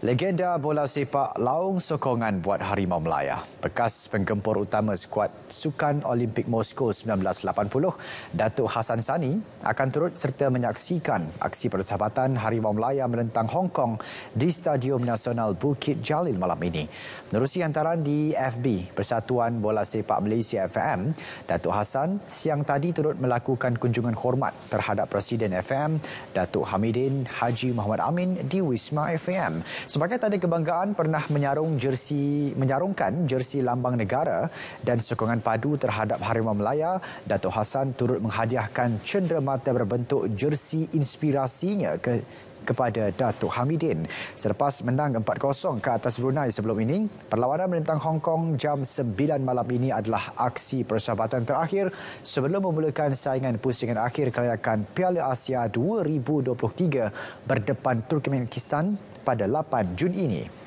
Legenda bola sepak Laung Sokongan buat Harimau Melaya. Bekas penggempur utama skuad Sukan Olimpik Moskow 1980, Datuk Hassan Sani akan turut serta menyaksikan aksi persahabatan Harimau Melaya menentang Hong Kong di Stadium Nasional Bukit Jalil malam ini. Menerusi hantaran di FB Persatuan Bola Sepak Malaysia FM, Datuk Hassan siang tadi turut melakukan kunjungan hormat terhadap Presiden FM, Datuk Hamidin Haji Muhammad Amin di Wisma FM. Sebagai tanda kebanggaan pernah menyarung jersey menyarungkan jersey lambang negara dan sokongan padu terhadap Harimau Melaya, Dato' Hassan turut menghadiahkan cenderamata berbentuk jersey inspirasinya ke kepada Datuk Hamidin. Selepas menang 4-0 ke atas Brunei sebelum ini, perlawanan menentang Hong Kong jam 9 malam ini adalah aksi persahabatan terakhir sebelum memulakan saingan pusingan akhir kelayakan Piala Asia 2023 berdepan Turkmenistan pada 8 Jun ini.